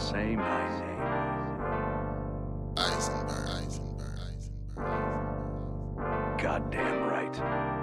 Say my name. Eisenberg. Eisenberg. Eisenberg. Goddamn right.